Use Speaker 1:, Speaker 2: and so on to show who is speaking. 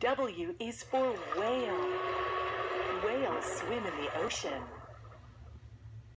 Speaker 1: W is for whale. Whales swim in the ocean.